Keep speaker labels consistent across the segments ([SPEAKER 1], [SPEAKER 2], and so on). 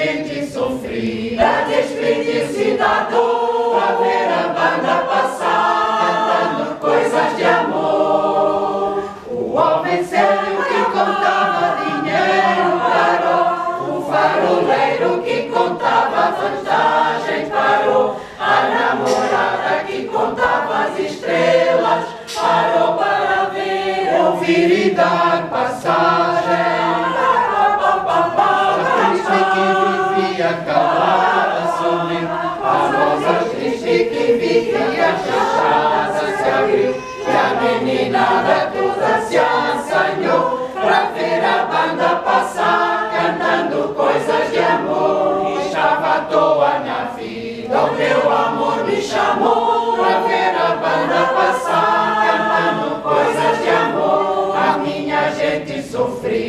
[SPEAKER 1] gente sofrida, despedir-se ouvir e dar passagem. A triste que vivia calada sorriu, a rosa triste que vivia fechada se abriu, e a meninada toda se assanhou pra ver a banda passar, cantando coisas de amor. Estava à toa na vida, o meu amor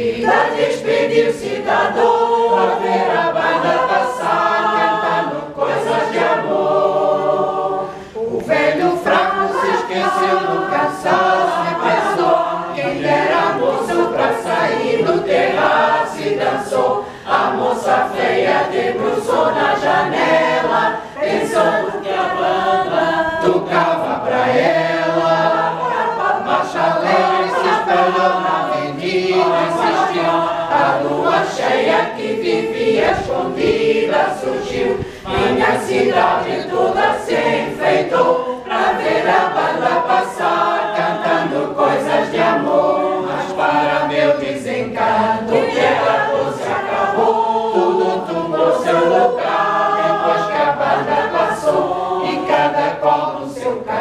[SPEAKER 1] sofrida despediu-se da dor pra ver a banda passar, cantando coisas de amor. O velho fraco se esqueceu no cansaço e pensou quem era moço pra sair do terraço e dançou. A moça feia debruçou na janela, pensando que a banda tocava pra ela. cheia que vivia escondida surgiu. Minha cidade toda se enfeitou pra ver a banda passar, cantando coisas de amor. Mas para meu desencanto, que ela doce acabou, tudo tomou seu lugar. Depois que a banda passou, e cada qual no seu carro.